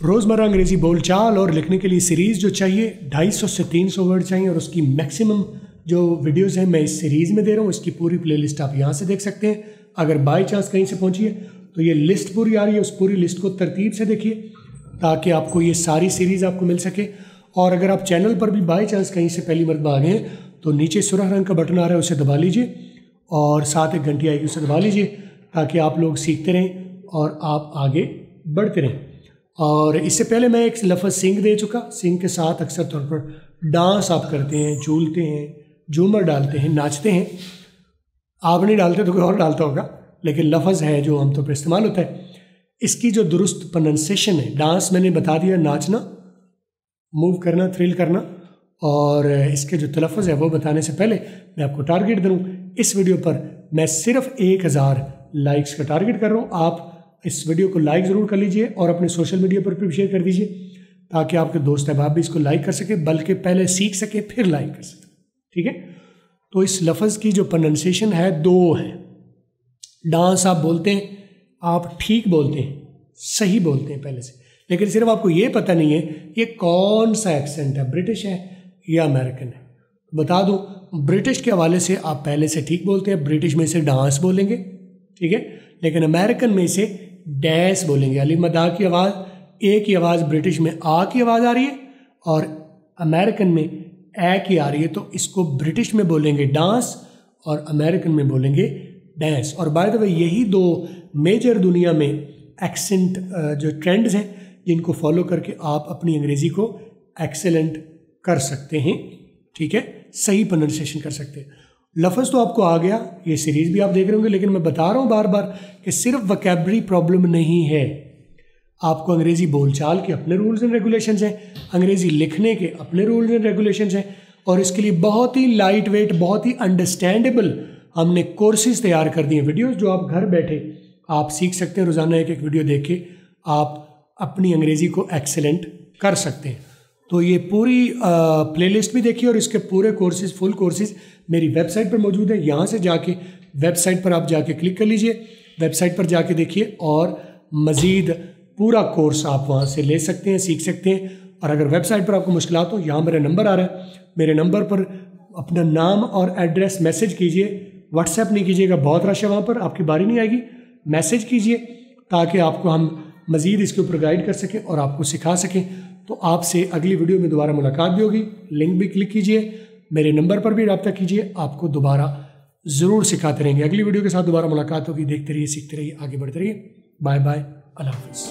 रोज़मर्रा अंग्रेज़ी बोल चाल और लिखने के लिए सीरीज़ जो चाहिए 250 से 300 वर्ड चाहिए और उसकी मैक्सिमम जो वीडियोस हैं, मैं इस सीरीज़ में दे रहा हूँ। इसकी पूरी प्लेलिस्ट आप यहाँ से देख सकते हैं। अगर बाई चांस कहीं से पहुँचिए तो ये लिस्ट पूरी आ रही है। उस पूरी लिस्ट को तरतीब से देखिए, ताकि आपको ये सारी सीरीज़ आपको मिल सके। और अगर आप चैनल पर भी बाई चांस कहीं से पहली मरतबा आ गए हैं तो नीचे सुरख रंग का बटन आ रहा है, उसे दबा लीजिए और साथ एक घंटी आएगी, उसे दबा लीजिए, ताकि आप लोग सीखते रहें और आप आगे बढ़ते रहें। और इससे पहले मैं एक लफ्ज़ सिंग दे चुका। सिंग के साथ अक्सर तौर पर डांस आप करते हैं, झूलते हैं, झूमर डालते हैं, नाचते हैं। आप नहीं डालते तो कोई और डालता होगा, लेकिन लफ्ज़ है जो आमतौर पर इस्तेमाल होता है। इसकी जो दुरुस्त प्रोनाउंसिएशन है, डांस मैंने बता दिया, नाचना मूव करना थ्रिल करना, और इसके जो तलफ़ है वो बताने से पहले मैं आपको टारगेट दूँ इस वीडियो पर मैं सिर्फ़ एक हज़ार लाइक्स का टारगेट कर रहा हूँ। आप इस वीडियो को लाइक ज़रूर कर लीजिए और अपने सोशल मीडिया पर भी शेयर कर दीजिए, ताकि आपके दोस्त अहबाब भी इसको लाइक कर सके, बल्कि पहले सीख सके, फिर लाइक कर सके। ठीक है? तो इस लफ्ज़ की जो प्रोनाउंसिएशन है, दो है। डांस आप बोलते हैं, आप ठीक बोलते हैं, सही बोलते हैं पहले से। लेकिन सिर्फ़ आपको ये पता नहीं है ये कौन सा एक्सेंट है ब्रिटिश है या अमेरिकन है। बता दूँ ब्रिटिश के हवाले से आप पहले से ठीक बोलते हैं ब्रिटिश में से डांस बोलेंगे। ठीक है? लेकिन अमेरिकन में से डैश बोलेंगे। अली मदा की आवाज़, ए की आवाज़ ब्रिटिश में आ की आवाज़ आ रही है और अमेरिकन में ए की आ रही है तो इसको ब्रिटिश में बोलेंगे डांस और अमेरिकन में बोलेंगे डैंस और बाय द वे यही दो मेजर दुनिया में एक्सेंट जो ट्रेंड्स हैं, जिनको फॉलो करके आप अपनी अंग्रेज़ी को एक्सेलेंट कर सकते हैं। ठीक है? सही प्रोनाउंसिएशन कर सकते हैं। लफ्ज़ तो आपको आ गया, ये सीरीज़ भी आप देख रहे होंगे, लेकिन मैं बता रहा हूँ बार बार कि सिर्फ़ वकेबरी प्रॉब्लम नहीं है। आपको अंग्रेज़ी बोलचाल के अपने रूल्स एंड रेगुलेशंस हैं, अंग्रेज़ी लिखने के अपने रूल्स एंड रेगुलेशंस हैं, और इसके लिए बहुत ही लाइट वेट बहुत ही अंडरस्टैंडेबल हमने कोर्सेज तैयार कर दिए वीडियोस जो आप घर बैठे आप सीख सकते हैं, रोज़ाना एक एक वीडियो देख के आप अपनी अंग्रेज़ी को एक्सेलेंट कर सकते हैं। तो ये पूरी प्लेलिस्ट भी देखिए और इसके पूरे कोर्सेज फुल कोर्सेज मेरी वेबसाइट पर मौजूद है। यहाँ से जाके वेबसाइट पर आप जाके क्लिक कर लीजिए। वेबसाइट पर जाके देखिए और मज़ीद पूरा कोर्स आप वहाँ से ले सकते हैं, सीख सकते हैं। और अगर वेबसाइट पर आपको मुश्किल हो, यहाँ मेरा नंबर आ रहा है। मेरे नंबर पर अपना नाम और एड्रेस मैसेज कीजिए। व्हाट्सएप नहीं कीजिएगा, बहुत रश है वहाँ पर, आपकी बारी नहीं आएगी। मैसेज कीजिए ताकि आपको हम मज़ीद इसके ऊपर गाइड कर सकें और आपको सिखा सकें। तो आपसे अगली वीडियो में दोबारा मुलाकात भी होगी। लिंक भी क्लिक कीजिए। मेरे नंबर पर भी रब्ता कीजिए। आपको दोबारा ज़रूर सिखाते रहेंगे। अगली वीडियो के साथ दोबारा मुलाकात होगी। देखते रहिए, सीखते रहिए, आगे बढ़ते रहिए। Bye bye. अल्लाह हाफिज़।